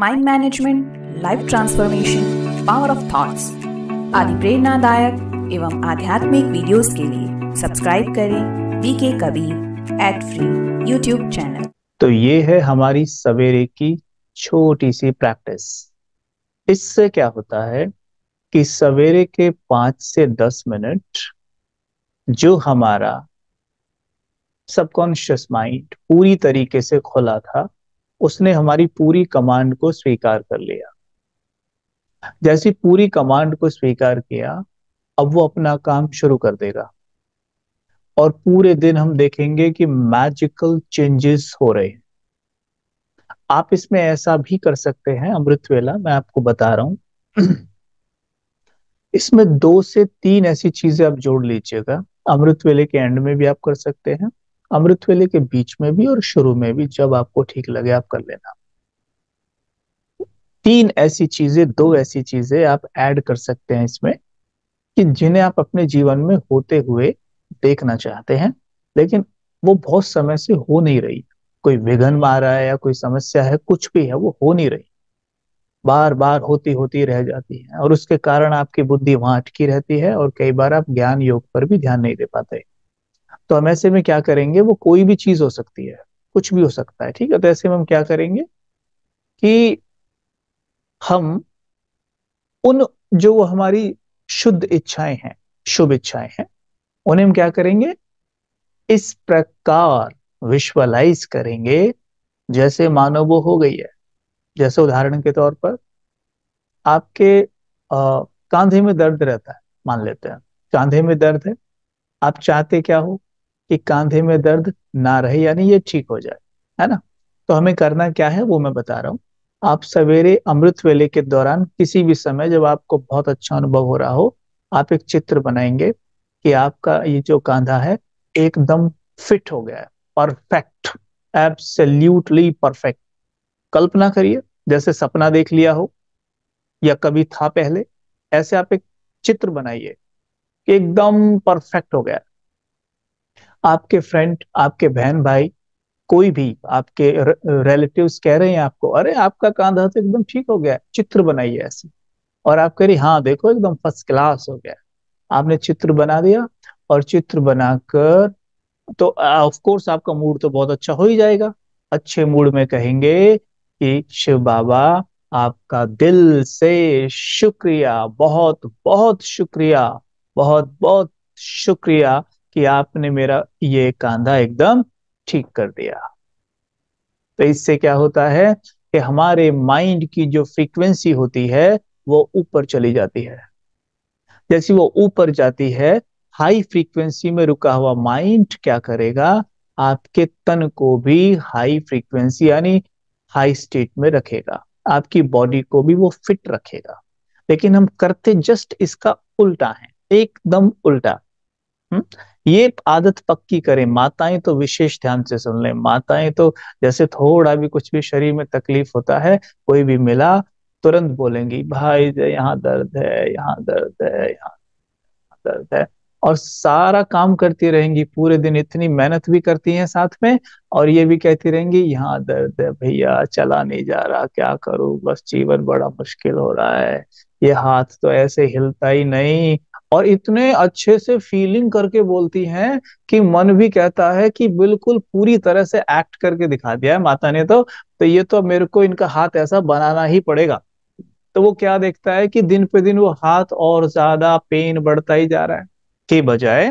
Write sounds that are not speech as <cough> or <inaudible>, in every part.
Mind management life transformation power of thoughts आदि प्रेरणादायक एवं आध्यात्मिक वीडियोस के लिए सब्सक्राइब करें V K Kabir at free YouTube channel तो ये है हमारी सवेरे की छोटी सी प्रैक्टिस इससे क्या होता है कि सवेरे के पाँच से दस मिनट जो हमारा सबकॉन्शियस माइंड पूरी तरीके से खुला था उसने हमारी पूरी कमांड को स्वीकार कर लिया। जैसी पूरी कमांड को स्वीकार किया, अब वो अपना काम शुरू कर देगा। और पूरे दिन हम देखेंगे कि मैजिकल चेंजेस हो रहे हैं। आप इसमें ऐसा भी कर सकते हैं, अमृत वेला, मैं आपको बता रहा हूँ। <clears throat> इसमें दो से तीन ऐसी चीज़ें आप जोड़ लीजिएगा। अमृत वेले के एंड में भी आप कर सकते हैं। अमृत वेले के बीच में भी और शुरू में भी जब आपको ठीक लगे, आप कर लेना। तीन ऐसी चीज़ें, दो ऐसी चीज़ें आप ऐड कर सकते हैं इसमें कि जिन्हें आप अपने जीवन में होते हुए देखना चाहते हैं, लेकिन वो बहुत समय से हो नहीं रही। कोई विघन आ रहा है या कोई समस्या है, कुछ भी है, वो हो नहीं रही। बार बार होती होती रह जाती है और उसके कारण आपकी बुद्धि वहाँ अटकी रहती है और कई बार आप ज्ञान योग पर भी ध्यान नहीं दे पाते। तो हम ऐसे में क्या करेंगे वो कोई भी चीज़ हो सकती है कुछ भी हो सकता है ठीक है? तो ऐसे में हम क्या करेंगे कि हम उन जो वो हमारी शुद्ध इच्छाएँ हैं शुभ इच्छाएँ हैं उन्हें हम क्या करेंगे? इस प्रकार विश्वलाइज करेंगे जैसे मानो वो हो गई है। जैसे उदाहरण के तौर पर आपके आ, कांधे में दर्द रहता है मान लेते हैं। कांधे में दर्द है आप चाहते क्या हो कि कांधे में दर्द ना रहे, यानी ये ठीक हो जाए, है ना? तो हमें करना क्या है, वो मैं बता रहा हूँ। आप सवेरे अमृत वेले के दौरान किसी भी समय जब आपको बहुत अच्छा अनुभव हो रहा हो, आप एक चित्र बनाएँगे कि आपका ये जो कांधा है एकदम फिट हो गया है, परफेक्ट, एब्सल्यूटली परफेक्ट। कल्पना करिए, जैसे सपना देख लिया हो या कभी था पहले, ऐसे आप एक चित्र बनाइए। एकदम परफेक्ट हो गया। आपके फ्रेंड आपके बहन भाई, कोई भी, आपके रिलेटिव्स कह रहे हैं आपको, अरे, आपका कांधा तो एकदम ठीक हो गया, चित्र बनाइए ऐसे। और आप कह रही हाँ देखो, एकदम फ़र्स्ट क्लास हो गया। आपने चित्र बना दिया और चित्र बनाकर तो ऑफ़ कोर्स आपका मूड तो बहुत अच्छा हो ही जाएगा। अच्छे मूड में कहेंगे कि, शिव बाबा, आपका दिल से शुक्रिया, बहुत बहुत शुक्रिया। बहुत बहुत शुक्रिया कि आपने मेरा ये कांधा एकदम ठीक कर दिया। तो इससे क्या होता है कि हमारे माइंड की जो फ्रीक्वेंसी होती है, वो ऊपर चली जाती है। जैसी वो ऊपर जाती है हाई फ्रीक्वेंसी में रुका हुआ माइंड क्या करेगा? आपके तन को भी हाई फ्रीक्वेंसी यानी हाई स्टेट में रखेगा। आपकी बॉडी को भी वो फिट रखेगा। लेकिन हम करते जस्ट इसका उल्टा है। एकदम उल्टा। हुँ? ये आदत पक्की करें। माताएँ तो विशेष ध्यान से सुन लें। माताएँ तो जैसे थोड़ा भी कुछ भी शरीर में तकलीफ़ होता है, कोई भी मिला, तुरंत बोलेंगी, भाई यहाँ दर्द है, यहाँ दर्द है, यहाँ दर्द है। और सारा काम करती रहेंगी। पूरे दिन इतनी मेहनत भी करती हैं साथ में और ये भी कहती रहेंगी, यहाँ दर्द है भैया, चला नहीं जा रहा, क्या करूँ? बस जीवन बड़ा मुश्किल हो रहा है। ये हाथ तो ऐसे हिलता ही नहीं। और इतने अच्छे से फीलिंग करके बोलती हैं कि मन भी कहता है कि बिल्कुल पूरी तरह से एक्ट करके दिखा दिया है माता ने तो। तो ये तो मेरे को इनका हाथ ऐसा बनाना ही पड़ेगा। तो वो क्या देखता है कि दिन पे दिन वो हाथ और ज़्यादा पेन बढ़ता ही जा रहा है। के बजाय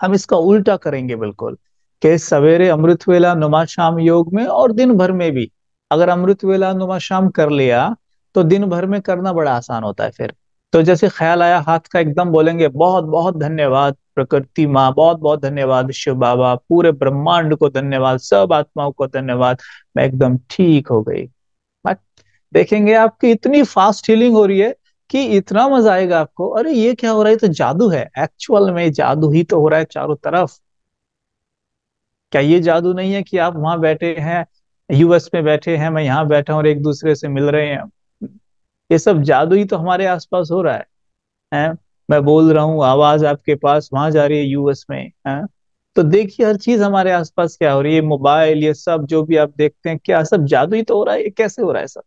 हम इसका उल्टा करेंगे बिल्कुल कि सवेरे अमृत वेला नुमा शाम योग में और दिन भर में भी। अगर अमृत वेला नुमा शाम कर लिया तो दिन भर में करना बड़ा आसान होता है फिर। तो जैसे ख्याल आया, हाथ का एकदम बोलेंगे, बहुत बहुत धन्यवाद प्रकृति माँ, बहुत बहुत धन्यवाद शिव बाबा, पूरे ब्रह्मांड को धन्यवाद, सब आत्माओं को धन्यवाद, मैं एकदम ठीक हो गई। देखेंगे आपकी इतनी फास्ट हीलिंग हो रही है कि इतना मज़ा आएगा आपको। अरे, ये क्या हो रहा है? तो जादू है। एक्चुअल में जादू ही तो हो रहा है चारों तरफ़। क्या ये जादू नहीं है कि आप वहाँ बैठे हैं यूएस में बैठे हैं, मैं यहाँ बैठा हूँ और एक दूसरे से मिल रहे हैं? ये सब जादू ही तो हमारे आसपास हो रहा है, हैं? मैं बोल रहा हूँ, आवाज़ आपके पास वहाँ जा रही है यूएस में, है? तो देखिए हर चीज़ हमारे आसपास क्या हो रही है मोबाइल, ये सब जो भी आप देखते हैं, क्या सब जादू ही तो हो रहा है, ये कैसे हो रहा है सब?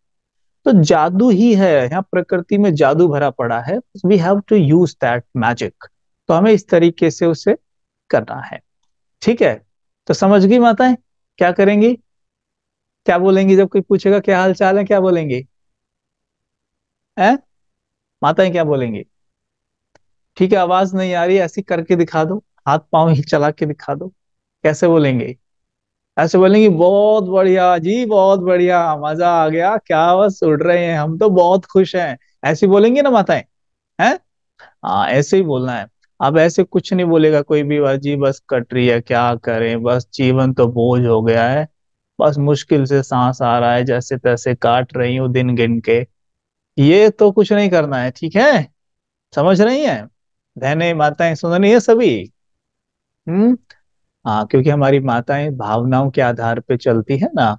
तो जादू ही है, यहाँ प्रकृति में जादू भरा पड़ा है we have to use that magic तो हमें इस तरीके से उसे करना है, ठीक है? तो समझ गई माताएँ, क्या करेंगी? क्या बोलेंगी जब कोई पूछेगा, क्या हाल चाल है, क्या बोलेंगी? है? माताएँ क्या बोलेंगी? ठीक है, आवाज़ नहीं आ रही, ऐसी करके दिखा दो, हाथ पाँव ही चला के दिखा दो। कैसे बोलेंगे? ऐसे बोलेंगे, बहुत बढ़िया जी, बहुत बढ़िया, मज़ा आ गया, क्या बस उड़ रहे हैं, हम तो बहुत खुश हैं। ऐसे बोलेंगे ना माताएँ, हैं? हाँ ऐसे ही बोलना है। अब ऐसे कुछ नहीं बोलेगा कोई भी जी, बस कट रही है, क्या करें, बस जीवन तो बोझ हो गया है, बस मुश्किल से सांस आ रहा है, जैसे तैसे काट रही हूँ दिन गिन के। ये तो कुछ नहीं करना है, ठीक है? समझ रही है? बहने, माताएँ सुन रही है सभी? हम्म? हाँ क्योंकि हमारी माताएँ भावनाओं के आधार पे चलती है ना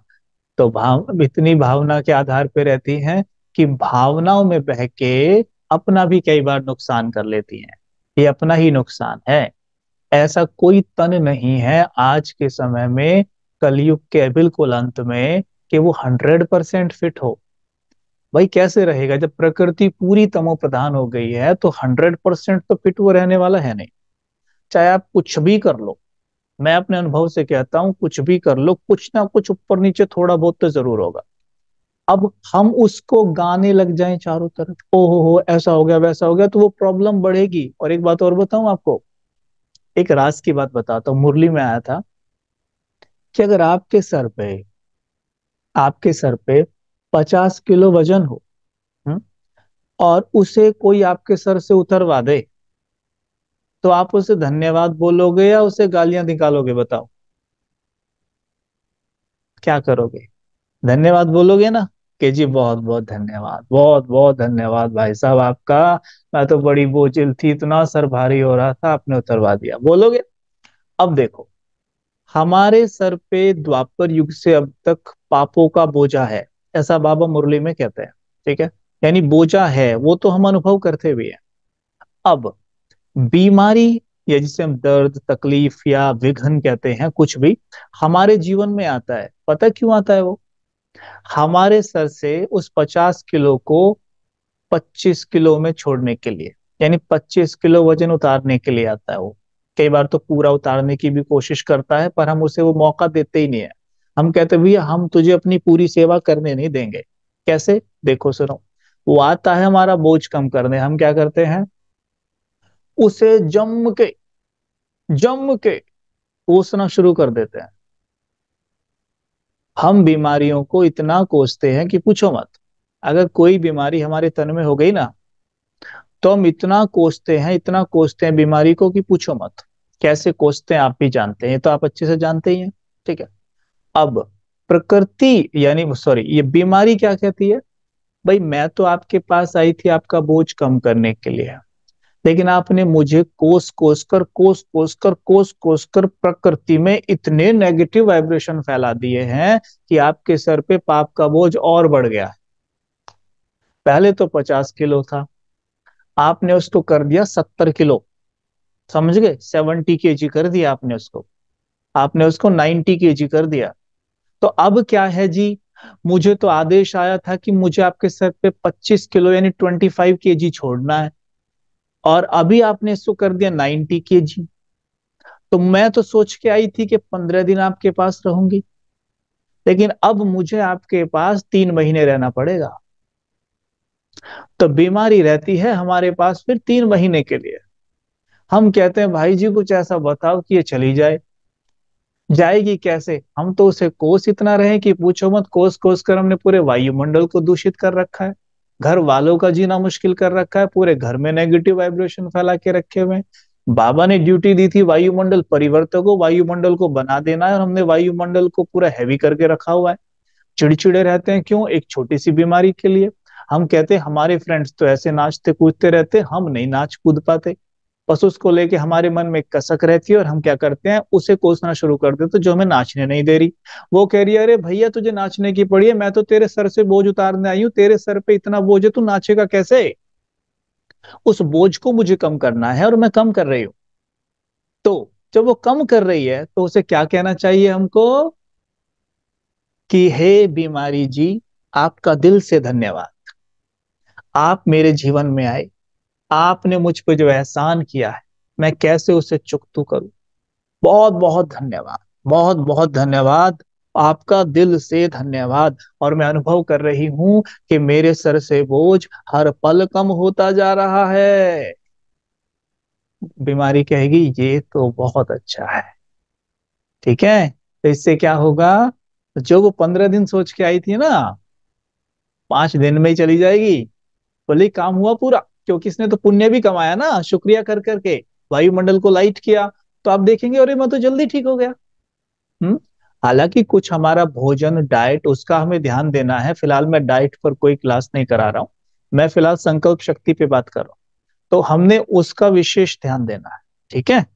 तो भाव, इतनी भावना के आधार पे रहती हैं कि भावनाओं में बह के अपना भी कई बार नुकसान कर लेती हैं। ये अपना ही नुकसान है। ऐसा कोई तन नहीं है आज के समय में, कलयुग के बिल्कुल अंत में, कि वो हंड्रेड परसेंट फिट हो। भाई कैसे रहेगा? जब प्रकृति पूरी तमो प्रधान हो गई है तो हंड्रेड परसेंट तो फिट वो रहने वाला है नहीं। चाहे आप कुछ भी कर लो, मैं अपने अनुभव से कहता हूँ, कुछ भी कर लो, कुछ ना कुछ ऊपर नीचे थोड़ा बहुत तो ज़रूर होगा। अब हम उसको गाने लग जाए चारों तरफ़। ओहो हो, ऐसा हो गया, वैसा हो गया तो वो प्रॉब्लम बढ़ेगी। और एक बात और बताऊँ आपको? एक राज की बात बताता हूँ, मुरली में आया था कि अगर आपके सर पे, आपके सर पे पचास किलो वज़न हो? हम्म, और उसे कोई आपके सर से उतरवा दे तो आप उसे धन्यवाद बोलोगे या उसे गालियाँ निकालोगे बताओ। क्या करोगे? धन्यवाद बोलोगे ना? कि जी बहुत बहुत धन्यवाद बहुत बहुत धन्यवाद भाई साहब आपका। मैं तो बड़ी बोझिल थी इतना सर भारी हो रहा था आपने उतरवा दिया। बोलोगे? अब देखो हमारे सर पे द्वापर युग से अब तक पापों का बोझा है। ऐसा बाबा मुरली में कहते हैं, ठीक है? यानी बोझा है, वो तो हम अनुभव करते भी हैं। अब, बीमारी या जिसे हम दर्द, तकलीफ़ या विघन कहते हैं, कुछ भी, हमारे जीवन में आता है। पता क्यों आता है वो? हमारे सर से उस पचास किलो को पच्चीस किलो में छोड़ने के लिए, यानी पच्चीस किलो वज़न उतारने के लिए आता है वो। कई बार तो पूरा उतारने की भी कोशिश करता है, पर हम उसे वो मौका देते ही नहीं है। हम कहते भैया, हम तुझे अपनी पूरी सेवा करने नहीं देंगे। कैसे? देखो, सुनो। वो आता है हमारा बोझ कम करने। हम क्या करते हैं? उसे जम के जम के कोसना शुरू कर देते हैं। हम बीमारियों को इतना कोसते हैं कि पूछो मत। अगर कोई बीमारी हमारे तन में हो गई ना तो हम इतना कोसते हैं, इतना कोसते हैं बीमारी को कि पूछो मत। कैसे कोसते हैं आप भी जानते हैं। तो आप अच्छे से जानते ही हैं। ठीक है। अब प्रकृति, यानी सॉरी ये बीमारी क्या कहती है? भाई, मैं तो आपके पास आई थी आपका बोझ कम करने के लिए। लेकिन आपने मुझे कोस कोस कर, कोस कोस कर, कोस कोस कर प्रकृति में इतने नेगेटिव वाइब्रेशन फैला दिए हैं कि आपके सर पे पाप का बोझ और बढ़ गया है। पहले तो पचास किलो था। आपने उसको कर दिया सत्तर किलो। समझ गए? सेवेंटी के जी कर दिया आपने उसको। आपने उसको नाइन्टी के जी कर दिया। तो अब क्या है जी? मुझे तो आदेश आया था कि मुझे आपके सर पे 25 किलो यानी 25 के जी छोड़ना है। और अभी आपने इसको कर दिया 90 के जी तो मैं तो सोच के आई थी कि पंद्रह दिन आपके पास रहूँगी। लेकिन अब मुझे आपके पास तीन महीने रहना पड़ेगा। तो बीमारी रहती है हमारे पास फिर तीन महीने के लिए। हम कहते हैं, भाई जी, कुछ ऐसा बताओ कि ये चली जाए। जाएगी कैसे? हम तो उसे कोस इतना रहे कि पूछो मत, कोस कोस कर हमने पूरे वायुमंडल को दूषित कर रखा है। घर वालों का जीना मुश्किल कर रखा है, पूरे घर में नेगेटिव वाइब्रेशन फैला के रखे हुए बाबा ने ड्यूटी दी थी वायुमंडल परिवर्तकों वायुमंडल को बना देना है और हमने वायुमंडल को पूरा हैवी करके रखा हुआ है। चिड़चिड़े रहते हैं क्यों? एक छोटी सी बीमारी के लिए। हम कहते हमारे फ्रेंड्स तो ऐसे नाचते कूदते रहते, हम नहीं नाच कूद पाते। बस उसको लेके हमारे मन में कसक रहती है और हम क्या करते हैं, उसे कोसना शुरू कर देते तो जो हमें नाचने नहीं दे रही। वो कह रही है, अरे भैया, तुझे नाचने की पड़ी है, मैं तो तेरे सर से बोझ उतारने आई हूँ, तेरे सर पे इतना बोझ है, तू नाचेगा कैसे? उस बोझ को मुझे कम करना है और मैं कम कर रही हूँ। तो जब वो कम कर रही है तो उसे क्या कहना चाहिए हमको? कि हे बीमारी जी, आपका दिल से धन्यवाद। आप मेरे जीवन में आए आपने मुझ पर जो एहसान किया है, मैं कैसे उसे चुकतू करूँ? बहुत बहुत धन्यवाद, बहुत बहुत धन्यवाद, आपका दिल से धन्यवाद। और मैं अनुभव कर रही हूँ कि मेरे सर से बोझ हर पल कम होता जा रहा है। बीमारी कहेगी, ये तो बहुत अच्छा है। ठीक है? तो इससे क्या होगा? जो वो पंद्रह दिन सोच के आई थी ना, पाँच दिन में ही चली जाएगी। बोले काम हुआ पूरा। क्योंकि इसने तो पुण्य भी कमाया ना, शुक्रिया कर करके, वायुमंडल को लाइट किया। तो आप देखेंगे, अरे, मैं तो जल्दी ठीक हो गया। हम्म? हालाँकि कुछ हमारा भोजन डाइट उसका हमें ध्यान देना है। फ़िलहाल मैं डाइट पर कोई क्लास नहीं करा रहा हूँ। मैं फ़िलहाल संकल्प शक्ति पे बात कर रहा हूँ। तो हमने उसका विशेष ध्यान देना है। ठीक है?